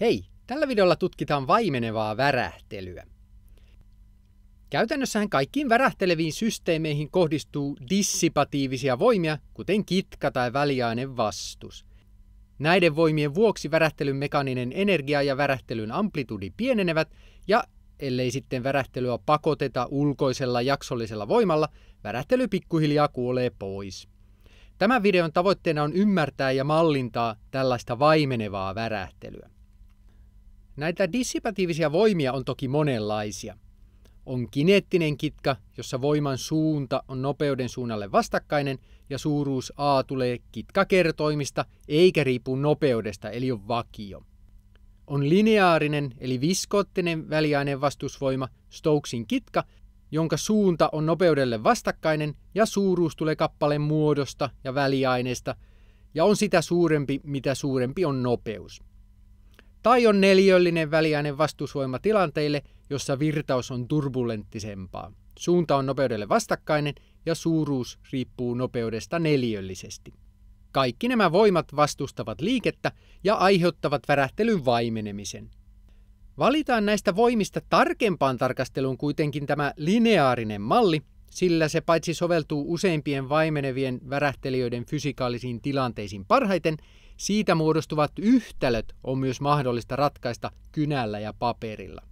Hei, tällä videolla tutkitaan vaimenevaa värähtelyä. Käytännössähän kaikkiin värähteleviin systeemeihin kohdistuu dissipatiivisia voimia, kuten kitka tai väliainen vastus. Näiden voimien vuoksi värähtelyn mekaaninen energia ja värähtelyn amplitudi pienenevät, ja ellei sitten värähtelyä pakoteta ulkoisella jaksollisella voimalla, värähtely pikkuhiljaa kuolee pois. Tämän videon tavoitteena on ymmärtää ja mallintaa tällaista vaimenevaa värähtelyä. Näitä dissipatiivisia voimia on toki monenlaisia. On kineettinen kitka, jossa voiman suunta on nopeuden suunnalle vastakkainen ja suuruus a tulee kitkakertoimista eikä riipu nopeudesta eli on vakio. On lineaarinen eli viskoottinen väliaineen vastusvoima, Stokesin kitka, jonka suunta on nopeudelle vastakkainen ja suuruus tulee kappaleen muodosta ja väliaineesta ja on sitä suurempi, mitä suurempi on nopeus. Tai on neliöllinen väliainen vastusvoima tilanteille, jossa virtaus on turbulenttisempaa. Suunta on nopeudelle vastakkainen ja suuruus riippuu nopeudesta neliöllisesti. Kaikki nämä voimat vastustavat liikettä ja aiheuttavat värähtelyn vaimenemisen. Valitaan näistä voimista tarkempaan tarkasteluun kuitenkin tämä lineaarinen malli, sillä se paitsi soveltuu useimpien vaimenevien värähtelijöiden fysikaalisiin tilanteisiin parhaiten, siitä muodostuvat yhtälöt on myös mahdollista ratkaista kynällä ja paperilla.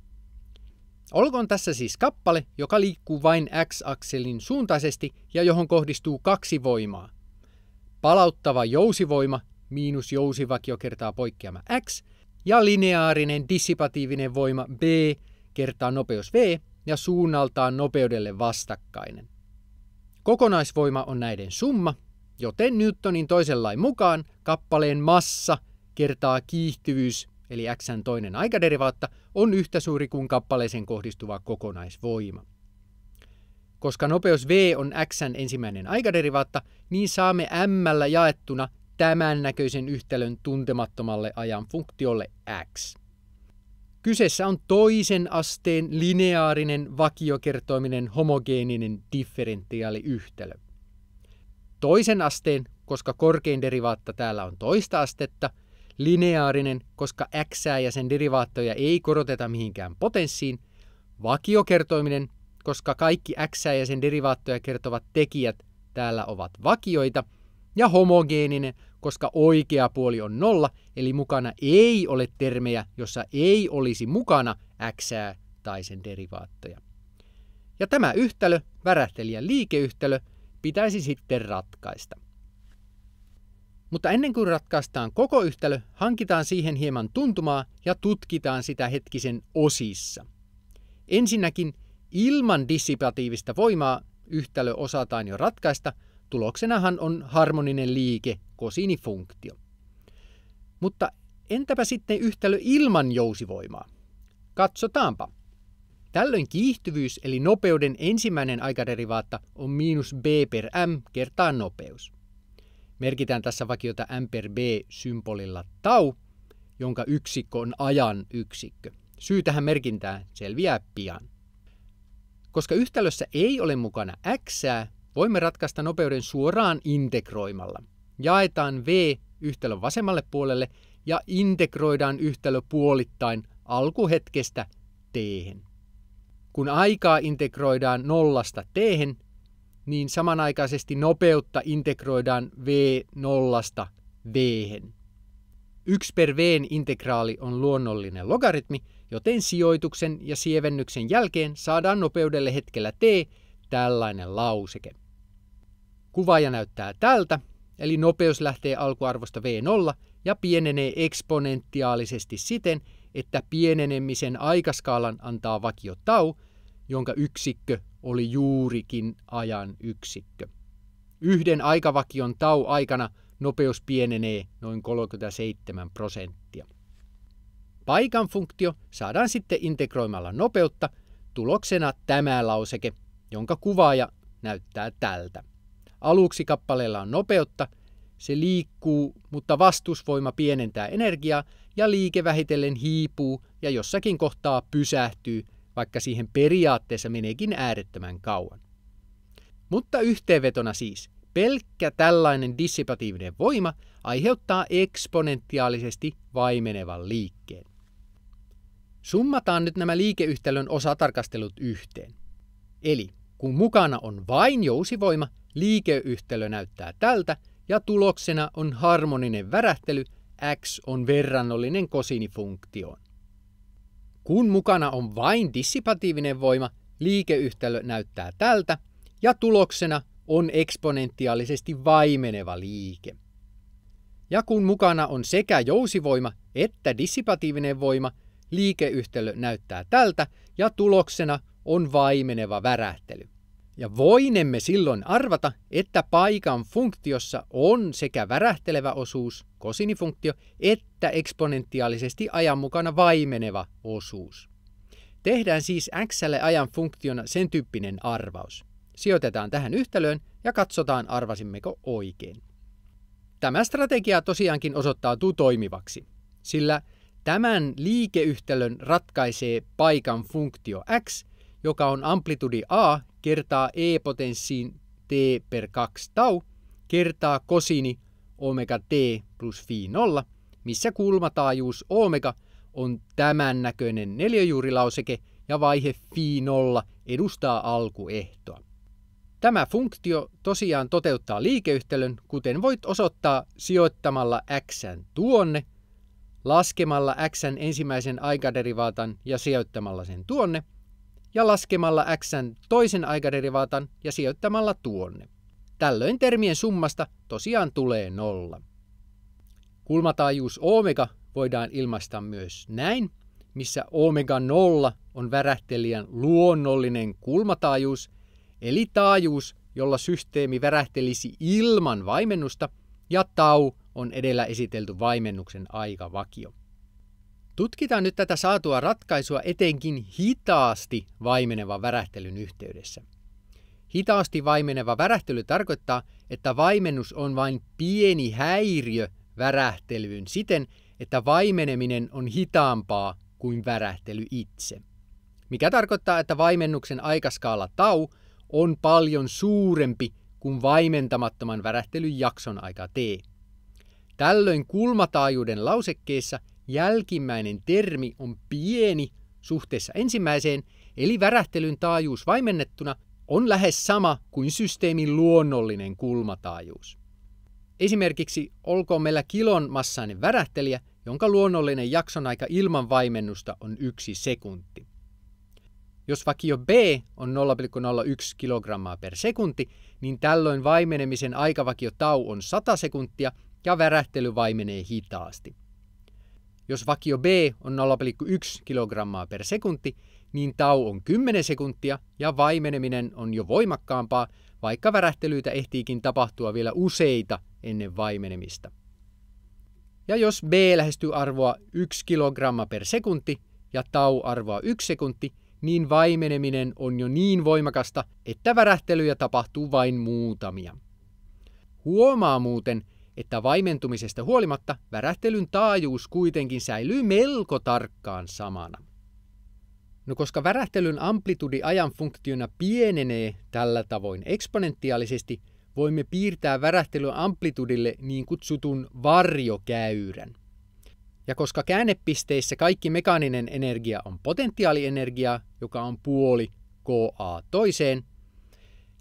Olkoon tässä siis kappale, joka liikkuu vain x-akselin suuntaisesti ja johon kohdistuu kaksi voimaa. Palauttava jousivoima miinus jousivakio kertaa poikkeama x ja lineaarinen dissipatiivinen voima b kertaa nopeus v ja suunnaltaan nopeudelle vastakkainen. Kokonaisvoima on näiden summa, joten Newtonin toisen lain mukaan kappaleen massa kertaa kiihtyvyys eli x toinen aikaderivaatta on yhtä suuri kuin kappaleeseen kohdistuva kokonaisvoima. Koska nopeus v on x ensimmäinen aikaderivaatta, niin saamme m jaettuna tämän näköisen yhtälön tuntemattomalle ajan funktiolle x. Kyseessä on toisen asteen lineaarinen vakiokertoiminen homogeeninen differentiaaliyhtälö. Toisen asteen, koska korkein derivaatta täällä on toista astetta, lineaarinen, koska x ja sen derivaattoja ei koroteta mihinkään potenssiin, vakiokertoiminen, koska kaikki x ja sen derivaattoja kertovat tekijät täällä ovat vakioita, ja homogeeninen, koska oikea puoli on nolla, eli mukana ei ole termejä, jossa ei olisi mukana x tai sen derivaattoja. Ja tämä yhtälö, värähtelijän liikeyhtälö, pitäisi sitten ratkaista. Mutta ennen kuin ratkaistaan koko yhtälö, hankitaan siihen hieman tuntumaa ja tutkitaan sitä hetkisen osissa. Ensinnäkin ilman dissipatiivista voimaa yhtälö osataan jo ratkaista, tuloksenahan on harmoninen liike, kosinifunktio. Mutta entäpä sitten yhtälö ilman jousivoimaa? Katsotaanpa. Tällöin kiihtyvyys eli nopeuden ensimmäinen aikaderivaatta on miinus b per m kertaa nopeus. Merkitään tässä vakiota m per b symbolilla tau, jonka yksikkö on ajan yksikkö. Syy tähän merkintään selviää pian. Koska yhtälössä ei ole mukana x, voimme ratkaista nopeuden suoraan integroimalla. Jaetaan v yhtälön vasemmalle puolelle ja integroidaan yhtälö puolittain alkuhetkestä t. Kun aikaa integroidaan nollasta t, niin samanaikaisesti nopeutta integroidaan v nollasta v. 1 per v integraali on luonnollinen logaritmi, joten sijoituksen ja sievennyksen jälkeen saadaan nopeudelle hetkellä t tällainen lauseke. Kuvaaja näyttää tältä, eli nopeus lähtee alkuarvosta v0 ja pienenee eksponentiaalisesti siten, että pienenemisen aikaskaalan antaa vakio tau, jonka yksikkö oli juurikin ajan yksikkö. Yhden aikavakion tau aikana nopeus pienenee noin 37 prosenttia. Paikan funktio saadaan sitten integroimalla nopeutta, tuloksena tämä lauseke, jonka kuvaaja näyttää tältä. Aluksi kappaleella on nopeutta, se liikkuu, mutta vastusvoima pienentää energiaa ja liike vähitellen hiipuu ja jossakin kohtaa pysähtyy vaikka siihen periaatteessa meneekin äärettömän kauan. Mutta yhteenvetona siis, pelkkä tällainen dissipatiivinen voima aiheuttaa eksponentiaalisesti vaimenevan liikkeen. Summataan nyt nämä liikeyhtälön osatarkastelut yhteen. Eli kun mukana on vain jousivoima, liikeyhtälö näyttää tältä ja tuloksena on harmoninen värähtely, x on verrannollinen kosinifunktioon. Kun mukana on vain dissipatiivinen voima, liikeyhtälö näyttää tältä ja tuloksena on eksponentiaalisesti vaimeneva liike. Ja kun mukana on sekä jousivoima että dissipatiivinen voima, liikeyhtälö näyttää tältä ja tuloksena on vaimeneva värähtely. Ja voinemme silloin arvata, että paikan funktiossa on sekä värähtelevä osuus, kosinifunktio, että eksponentiaalisesti ajan mukana vaimeneva osuus. Tehdään siis x ajan funktiona sen tyyppinen arvaus. Sijoitetaan tähän yhtälöön ja katsotaan arvasimmeko oikein. Tämä strategia tosiaankin osoittautuu toimivaksi, sillä tämän liikeyhtälön ratkaisee paikan funktio x, joka on amplitudi a kertaa e-potenssiin t per 2 tau kertaa kosini omega t plus phi 0, missä kulmataajuus omega on tämän näköinen neljöjuurilauseke ja vaihe phi 0 edustaa alkuehtoa. Tämä funktio tosiaan toteuttaa liikeyhtälön, kuten voit osoittaa sijoittamalla x tuonne, laskemalla x ensimmäisen aikaderivaatan ja sijoittamalla sen tuonne, ja laskemalla x toisen aikaderivaatan ja sijoittamalla tuonne. Tällöin termien summasta tosiaan tulee nolla. Kulmataajuus omega voidaan ilmaista myös näin, missä omega nolla on värähtelijän luonnollinen kulmataajuus – eli taajuus, jolla systeemi värähtelisi ilman vaimennusta, ja tau on edellä esitelty vaimennuksen aikavakio. Tutkitaan nyt tätä saatua ratkaisua etenkin hitaasti vaimeneva värähtelyn yhteydessä. Hitaasti vaimeneva värähtely tarkoittaa, että vaimennus on vain pieni häiriö värähtelyyn siten, että vaimeneminen on hitaampaa kuin värähtely itse. Mikä tarkoittaa, että vaimennuksen aikaskaala tau on paljon suurempi kuin vaimentamattoman värähtelyn jakson aika t. Tällöin kulmataajuuden lausekkeessa jälkimmäinen termi on pieni suhteessa ensimmäiseen, eli värähtelyn taajuus vaimennettuna on lähes sama kuin systeemin luonnollinen kulmataajuus. Esimerkiksi olkoon meillä kilon massainen värähtelijä, jonka luonnollinen jakson aika ilman vaimennusta on yksi sekunti. Jos vakio B on 0,01 kg per sekunti, niin tällöin vaimenemisen aikavakio tau on 100 sekuntia ja värähtely vaimenee hitaasti. Jos vakio B on 0,1 kg per sekunti, niin tau on 10 sekuntia ja vaimeneminen on jo voimakkaampaa, vaikka värähtelyitä ehtiikin tapahtua vielä useita ennen vaimenemista. Ja jos B lähestyy arvoa 1 kg per sekunti ja tau arvoa 1 sekunti, niin vaimeneminen on jo niin voimakasta, että värähtelyjä tapahtuu vain muutamia. Huomaa muuten, että vaimentumisesta huolimatta värähtelyn taajuus kuitenkin säilyy melko tarkkaan samana. No koska värähtelyn amplitudi ajan funktiona pienenee tällä tavoin eksponentiaalisesti, voimme piirtää värähtelyn amplitudille niin kutsutun varjokäyrän. Ja koska käännepisteissä kaikki mekaaninen energia on potentiaalienergia, joka on puoli KA toiseen,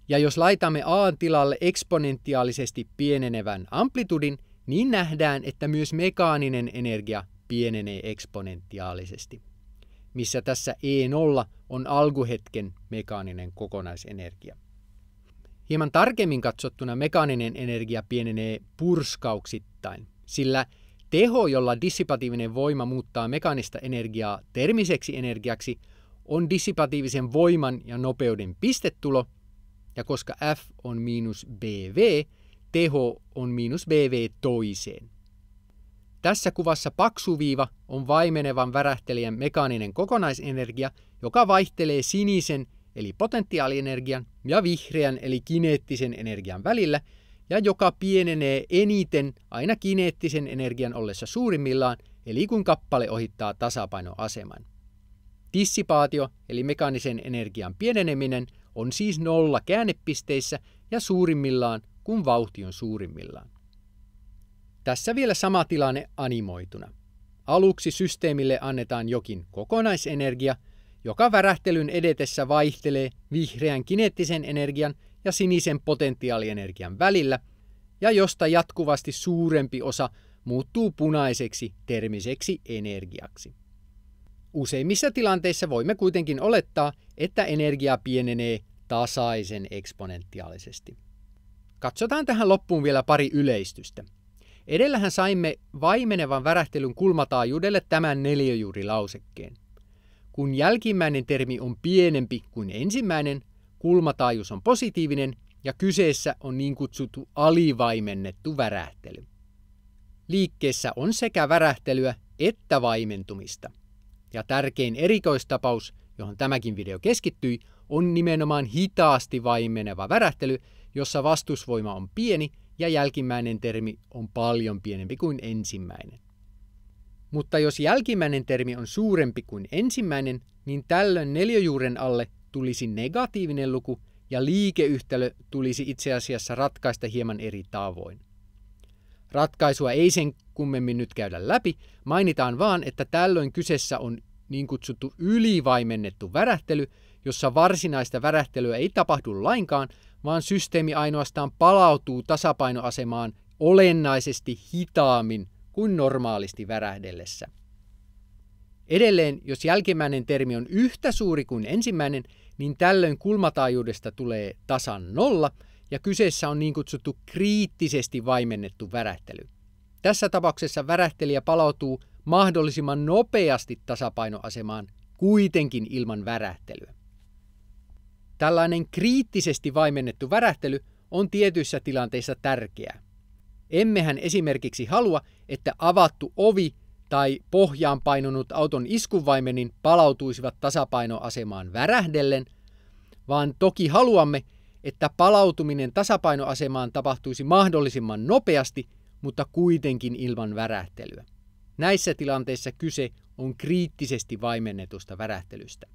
ja jos laitamme A tilalle eksponentiaalisesti pienenevän amplitudin, niin nähdään, että myös mekaaninen energia pienenee eksponentiaalisesti, missä tässä E0 on alkuhetken mekaaninen kokonaisenergia. Hieman tarkemmin katsottuna mekaaninen energia pienenee purskauksittain, sillä Teho, jolla dissipatiivinen voima muuttaa mekaanista energiaa termiseksi energiaksi, on dissipatiivisen voiman ja nopeuden pistetulo, ja koska F on miinus BV, teho on miinus BV toiseen. Tässä kuvassa paksuviiva on vaimenevan värähtelijän mekaaninen kokonaisenergia, joka vaihtelee sinisen eli potentiaalienergian ja vihreän eli kineettisen energian välillä – ja joka pienenee eniten aina kineettisen energian ollessa suurimmillaan, eli kun kappale ohittaa tasapainoaseman. Dissipaatio, eli mekaanisen energian pieneneminen, on siis nolla käännepisteissä ja suurimmillaan, kun vauhti on suurimmillaan. Tässä vielä sama tilanne animoituna. Aluksi systeemille annetaan jokin kokonaisenergia, joka värähtelyn edetessä vaihtelee vihreän kineettisen energian ja sinisen potentiaalienergian välillä, ja josta jatkuvasti suurempi osa muuttuu punaiseksi termiseksi energiaksi. Useimmissa tilanteissa voimme kuitenkin olettaa, että energia pienenee tasaisen eksponentiaalisesti. Katsotaan tähän loppuun vielä pari yleistystä. Edellähän saimme vaimenevan värähtelyn kulmataajuudelle tämän neljöjuurilausekkeen. Kun jälkimmäinen termi on pienempi kuin ensimmäinen, kulmataajuus on positiivinen ja kyseessä on niin kutsuttu alivaimennettu värähtely. Liikkeessä on sekä värähtelyä että vaimentumista. Ja tärkein erikoistapaus, johon tämäkin video keskittyi, on nimenomaan hitaasti vaimeneva värähtely, jossa vastusvoima on pieni ja jälkimmäinen termi on paljon pienempi kuin ensimmäinen. Mutta jos jälkimmäinen termi on suurempi kuin ensimmäinen, niin tällöin neljöjuuren alle tulisi negatiivinen luku ja liikeyhtälö tulisi itse asiassa ratkaista hieman eri tavoin. Ratkaisua ei sen kummemmin nyt käydä läpi, mainitaan vaan, että tällöin kyseessä on niin kutsuttu ylivaimennettu värähtely, jossa varsinaista värähtelyä ei tapahdu lainkaan, vaan systeemi ainoastaan palautuu tasapainoasemaan olennaisesti hitaammin kuin normaalisti värähdellessä. Edelleen, jos jälkimmäinen termi on yhtä suuri kuin ensimmäinen, niin tällöin kulmataajuudesta tulee tasan nolla ja kyseessä on niin kutsuttu kriittisesti vaimennettu värähtely. Tässä tapauksessa värähtelijä palautuu mahdollisimman nopeasti tasapainoasemaan kuitenkin ilman värähtelyä. Tällainen kriittisesti vaimennettu värähtely on tietyissä tilanteissa tärkeää. Emmehän esimerkiksi halua, että avattu ovi tai pohjaan painunut auton iskuvaimenin palautuisivat tasapainoasemaan värähdellen, vaan toki haluamme, että palautuminen tasapainoasemaan tapahtuisi mahdollisimman nopeasti, mutta kuitenkin ilman värähtelyä. Näissä tilanteissa kyse on kriittisesti vaimennetusta värähtelystä.